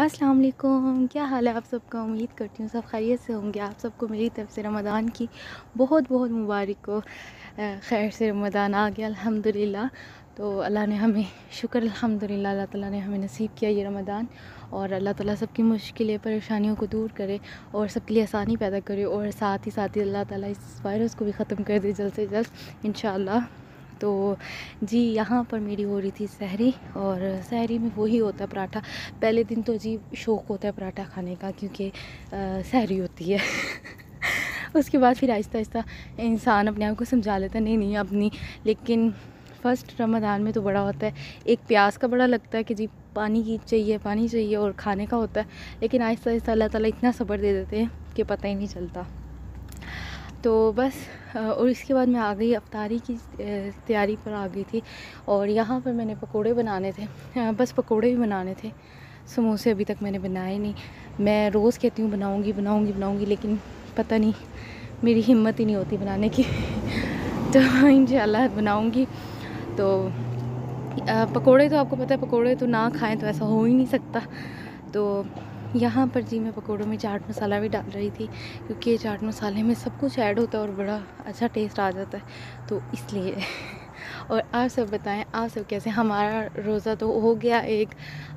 अस्सलाम वालेकुम। क्या हाल है आप सबका? उम्मीद करती हूँ सब खैरियत से होंगे। आप सबको मेरी तरफ़ से रमज़ान की बहुत बहुत मुबारक हो। खैर से रमज़ान आ गया, अल्हम्दुलिल्लाह। तो अल्लाह ने हमें शुक्र, अल्हम्दुलिल्लाह, अल्लाह ताला ने हमें नसीब किया ये रमज़ान। और अल्लाह ताला सबकी मुश्किलें, परेशानियों को दूर करे और सबके लिए आसानी पैदा करे और साथ ही साथ ही अल्लाह ताला इस वायरस को भी ख़त्म कर दे जल्द से जल्द इन तो जी, यहाँ पर मेरी हो रही थी सहरी और सहरी में वही होता है पराठा। पहले दिन तो जी शौक़ होता है पराठा खाने का क्योंकि सहरी होती है। उसके बाद फिर आहिस्ता आहिस्ता इंसान अपने आप को समझा लेता नहीं नहीं अपनी लेकिन फ़र्स्ट रमज़ान में तो बड़ा होता है। एक प्यास का बड़ा लगता है कि जी, पानी की चाहिए, पानी चाहिए और खाने का होता है। लेकिन आहिस्ता आहिस्ता अल्लाह ताला इतना सब्र दे देते हैं कि पता ही नहीं चलता। तो बस और इसके बाद मैं आ गई अफ्तारी की तैयारी पर आ गई थी और यहाँ पर मैंने पकोड़े बनाने थे। बस पकोड़े भी बनाने थे। समोसे अभी तक मैंने बनाए नहीं। मैं रोज़ कहती हूँ, बनाऊँगी बनाऊँगी बनाऊँगी, लेकिन पता नहीं, मेरी हिम्मत ही नहीं होती बनाने की। तो इन बनाऊँगी। तो पकोड़े तो आपको पता है, पकोड़े तो ना खाएँ तो ऐसा हो ही नहीं सकता। तो यहाँ पर जी मैं पकौड़ों में चाट मसाला भी डाल रही थी, क्योंकि ये चाट मसाले में सब कुछ ऐड होता है और बड़ा अच्छा टेस्ट आ जाता है। तो इसलिए और आप सब बताएँ, आप सब कैसे? हमारा रोज़ा तो हो गया एक,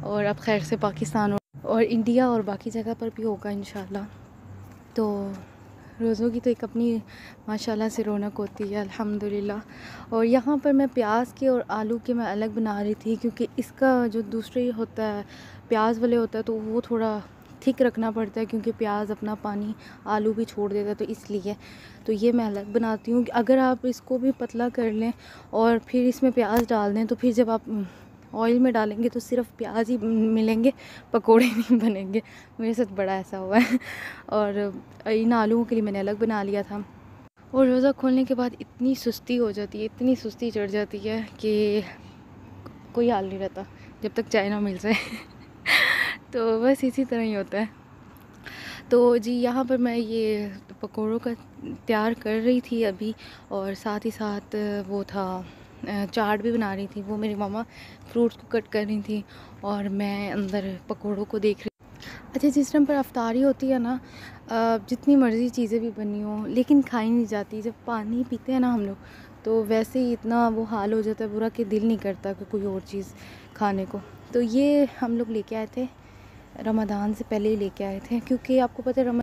और अब खैर से पाकिस्तान और इंडिया और बाकी जगह पर भी होगा इन तो रोज़ों की तो एक अपनी, माशाल्लाह से रौनक होती है, अल्हम्दुलिल्लाह। और यहाँ पर मैं प्याज के और आलू के मैं अलग बना रही थी, क्योंकि इसका जो दूसरे होता है प्याज वाले होता है तो वो थोड़ा थिक रखना पड़ता है क्योंकि प्याज अपना पानी आलू भी छोड़ देता है तो इसलिए। तो ये मैं अलग बनाती हूँ अगर आप इसको भी पतला कर लें और फिर इसमें प्याज डाल दें तो फिर जब आप ऑयल में डालेंगे तो सिर्फ़ प्याज ही मिलेंगे, पकोड़े नहीं बनेंगे। मेरे साथ बड़ा ऐसा हुआ है। और इन आलूओं के लिए मैंने अलग बना लिया था। और रोज़ा खोलने के बाद इतनी सुस्ती हो जाती है, इतनी सुस्ती चढ़ जाती है कि कोई हाल नहीं रहता जब तक चाय ना मिल जाए। तो बस इसी तरह ही होता है। तो जी, यहाँ पर मैं ये पकौड़ों का तैयार कर रही थी अभी और साथ ही साथ वो था चाट भी बना रही थी। वो मेरी मामा फ्रूट्स को कट कर रही थी और मैं अंदर पकौड़ों को देख रही अच्छा जिस टाइम पर अफ्तारी होती है ना जितनी मर्ज़ी चीज़ें भी बनी हों, लेकिन खाई नहीं जाती। जब पानी पीते हैं ना हम लोग तो वैसे ही इतना वो हाल हो जाता है, बुरा कि दिल नहीं करता कि कोई और चीज़ खाने को। तो ये हम लोग लेके आए थे। रमदान से पहले ही लेके आए थे, क्योंकि आपको पता है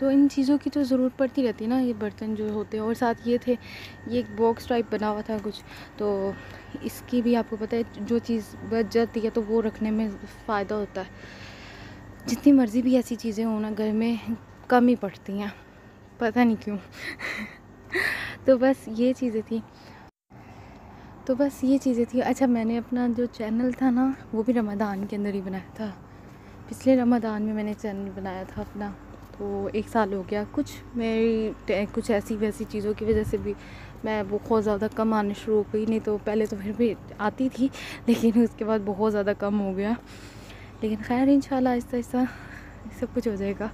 तो इन चीज़ों की तो ज़रूरत पड़ती रहती है ना, ये बर्तन जो होते हैं। और साथ ये थे, ये एक बॉक्स टाइप बना हुआ था कुछ तो इसकी भी आपको पता है, जो चीज़ बच जाती है तो वो रखने में फ़ायदा होता है। जितनी मर्ज़ी भी ऐसी चीज़ें हो ना, घर में कम ही पड़ती हैं, पता नहीं क्यों। तो बस ये चीज़ें थी। तो बस ये चीज़ें थी। अच्छा मैंने अपना जो चैनल था ना, वो भी रमदान के अंदर ही बनाया था। पिछले रमदान में मैंने चैनल बनाया था अपना तो एक साल हो गया। कुछ मेरी कुछ ऐसी वैसी चीज़ों की वजह से भी मैं बहुत ज़्यादा कम आने शुरू हो गई, नहीं तो पहले तो फिर भी आती थी, लेकिन उसके बाद बहुत ज़्यादा कम हो गया। लेकिन खैर इन आहिस्ता आहिस्ता सब कुछ हो जाएगा।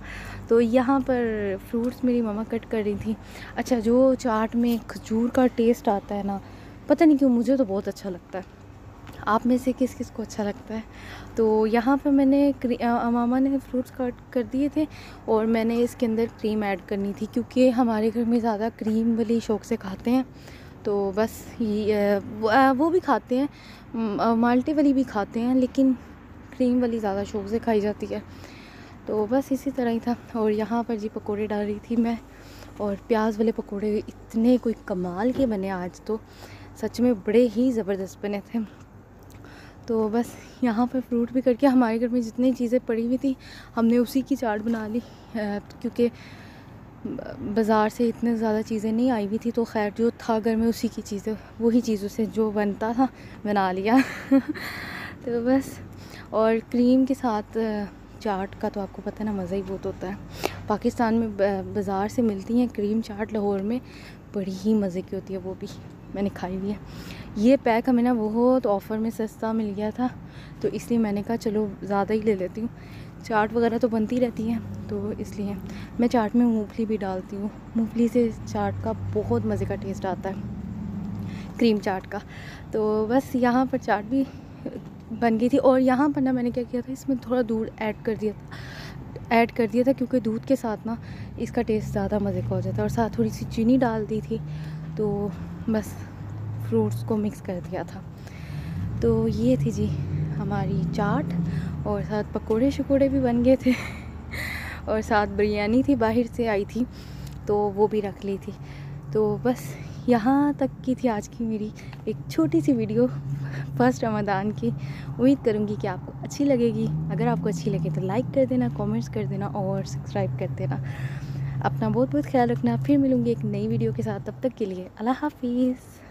तो यहाँ पर फ्रूट्स मेरी ममा कट कर रही थी। अच्छा जो चाट में खजूर का टेस्ट आता है ना, पता नहीं क्यों, मुझे तो बहुत अच्छा लगता है। आप में से किस किस को अच्छा लगता है? तो यहाँ पर मैंने मामा ने फ्रूट्स कट, कर दिए थे और मैंने इसके अंदर क्रीम ऐड करनी थी क्योंकि हमारे घर में ज़्यादा क्रीम वाली शौक से खाते हैं। तो बस ये वो भी खाते हैं माल्टे वाली भी खाते हैं, लेकिन क्रीम वाली ज़्यादा शौक से खाई जाती है। तो बस इसी तरह ही था और यहाँ पर जी पकोड़े डाल रही थी मैं और प्याज वाले पकोड़े इतने कोई कमाल के बने आज तो। सच में बड़े ही ज़बरदस्त बने थे। तो बस यहाँ पर फ्रूट भी करके हमारे घर में जितनी चीज़ें पड़ी हुई थी, हमने उसी की चाट बना ली। क्योंकि बाज़ार से इतने ज़्यादा चीज़ें नहीं आई हुई थी तो खैर जो था घर में उसी की चीज़ें, वही चीज़ों से जो बनता था, बना लिया। तो बस, और क्रीम के साथ चाट का तो आपको पता है ना, मज़ा ही बहुत होता है। पाकिस्तान में बाज़ार से मिलती हैं क्रीम चाट लाहौर में, बड़ी ही मज़े की होती है वो भी। मैंने खाई हुई है। ये पैक हमें ना बहुत ऑफ़र में सस्ता मिल गया था तो इसलिए मैंने कहा चलो ज़्यादा ही ले लेती हूँ। चाट वगैरह तो बनती रहती है तो इसलिए। मैं चाट में मूंगफली भी डालती हूँ। मूंगफली से चाट का बहुत मज़े का टेस्ट आता है क्रीम चाट का। तो बस यहाँ पर चाट भी बन गई थी और यहाँ पर ना मैंने क्या किया था, इसमें थोड़ा दूध ऐड कर दिया था। ऐड कर दिया था क्योंकि दूध के साथ ना इसका टेस्ट ज़्यादा मज़े का हो जाता है और साथ थोड़ी सी चीनी डाल दी थी तो बस फ्रूट्स को मिक्स कर दिया था। तो ये थी जी हमारी चाट और साथ पकोड़े शकोड़े भी बन गए थे। और साथ बिरयानी थी, बाहर से आई थी तो वो भी रख ली थी। तो बस यहाँ तक की थी आज की मेरी एक छोटी सी वीडियो फ़र्स्ट रमदान की। उम्मीद करूँगी कि आपको अच्छी लगेगी। अगर आपको अच्छी लगे तो लाइक कर देना, कमेंट्स कर देना और सब्सक्राइब कर देना। अपना बहुत बहुत ख्याल रखना, फिर मिलूँगी एक नई वीडियो के साथ, तब तक के लिए अल्लाह हाफिज़।